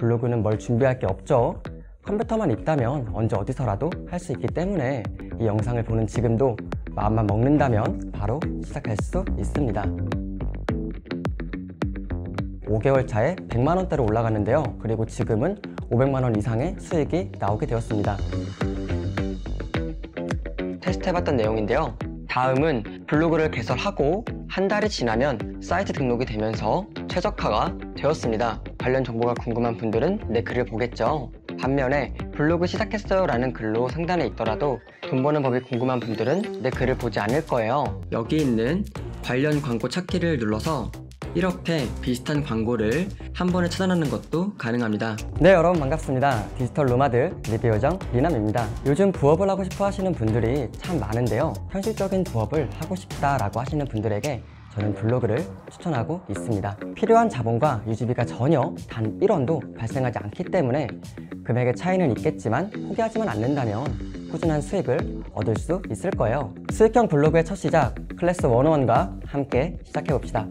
블로그는 뭘 준비할 게 없죠. 컴퓨터만 있다면 언제 어디서라도 할 수 있기 때문에 이 영상을 보는 지금도 마음만 먹는다면 바로 시작할 수 있습니다. 5개월 차에 100만 원대로 올라갔는데요. 그리고 지금은 500만 원 이상의 수익이 나오게 되었습니다. 테스트해봤던 내용인데요. 다음은 블로그를 개설하고 한 달이 지나면 사이트 등록이 되면서 최적화가 되었습니다. 관련 정보가 궁금한 분들은 내 글을 보겠죠. 반면에 블로그 시작했어요 라는 글로 상단에 있더라도 돈 버는 법이 궁금한 분들은 내 글을 보지 않을 거예요. 여기 있는 관련 광고 찾기를 눌러서 이렇게 비슷한 광고를 한 번에 찾아내는 것도 가능합니다. 네, 여러분 반갑습니다. 디지털 노마드 리뷰 요정 리남입니다. 요즘 부업을 하고 싶어 하시는 분들이 참 많은데요. 현실적인 부업을 하고 싶다 라고 하시는 분들에게 저는 블로그를 추천하고 있습니다. 필요한 자본과 유지비가 전혀 단 1원도 발생하지 않기 때문에 금액의 차이는 있겠지만 포기하지만 않는다면 꾸준한 수익을 얻을 수 있을 거예요. 수익형 블로그의 첫 시작 클래스 101과 함께 시작해 봅시다.